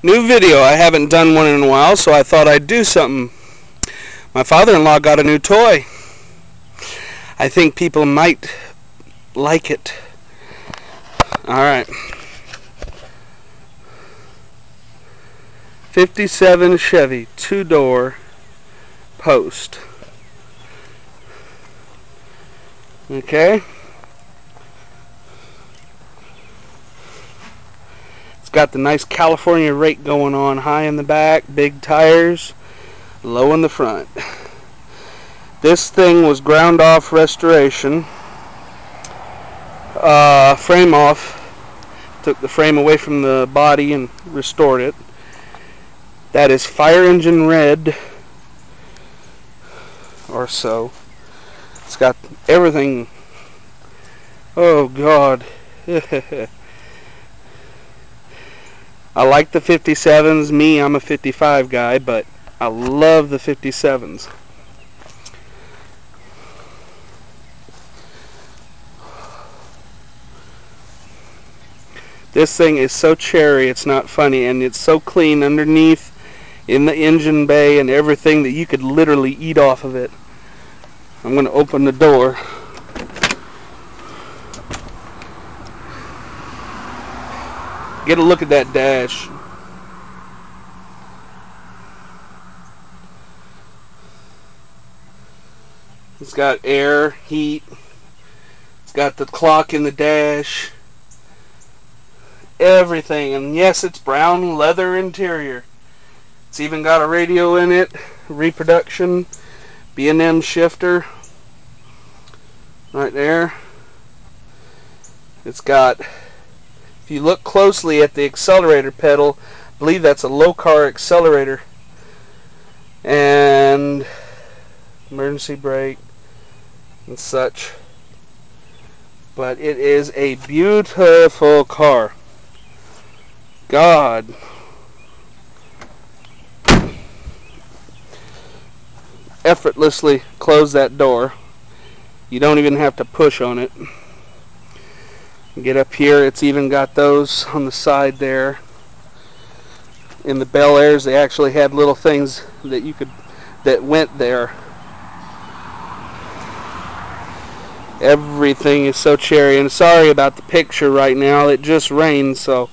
New video. I haven't done one in a while, so I thought I'd do something. My father-in-law got a new toy. I think people might like it. Alright. 57 Chevy, two-door, post. Okay. It's got the nice California rake going on, high in the back, big tires, low in the front. This thing was ground off restoration. Uh, frame off. Took the frame away from the body and restored it. That is fire engine red or so. It's got everything. Oh God. I like the 57s. Me, I'm a 55 guy, but I love the 57s. This thing is so cherry, it's not funny, and it's so clean underneath in the engine bay and everything that you could literally eat off of it. I'm going to open the door. Get a look at that dash. It's got air, heat. It's got the clock in the dash. Everything. And yes, it's brown leather interior. It's even got a radio in it. Reproduction. B&M shifter. Right there. It's got if you look closely at the accelerator pedal, I believe that's a Lokar accelerator. And emergency brake and such. But it is a beautiful car. God. Effortlessly close that door. You don't even have to push on it. Get up here, it's even got those on the side there. In the Bel Airs, they actually had little things that you could, that went there. Everything is so cherry, and sorry about the picture right now. It just rained, so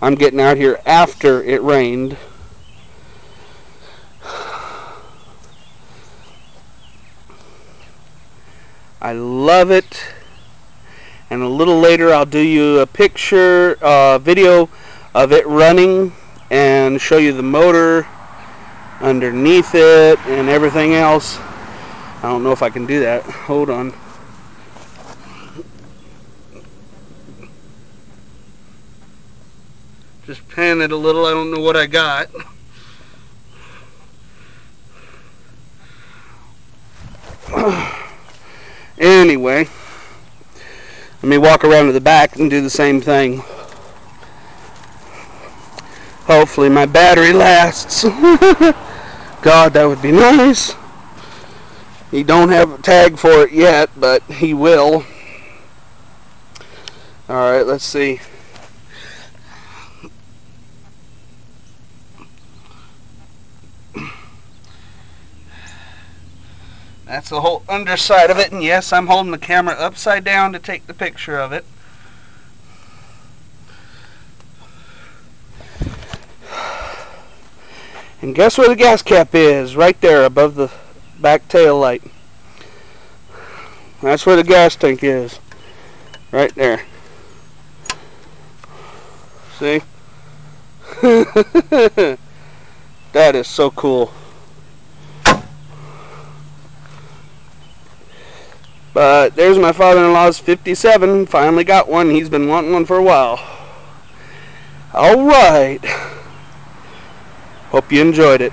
I'm getting out here after it rained. I love it and a little later I'll do you a picture uh, video of it running and show you the motor underneath it and everything else. I don't know if I can do that. Hold on. Just pan it a little. I don't know what I got. Anyway let me walk around to the back and do the same thing. Hopefully my battery lasts. God, that would be nice. He don't have a tag for it yet, but he will. Alright, let's see. That's the whole underside of it, and yes, I'm holding the camera upside down to take the picture of it. And guess where the gas cap is? Right there above the back tail light. That's where the gas tank is. Right there. See? that is so cool. But there's my father-in-law's 57. Finally got one. He's been wanting one for a while. Alright. Hope you enjoyed it.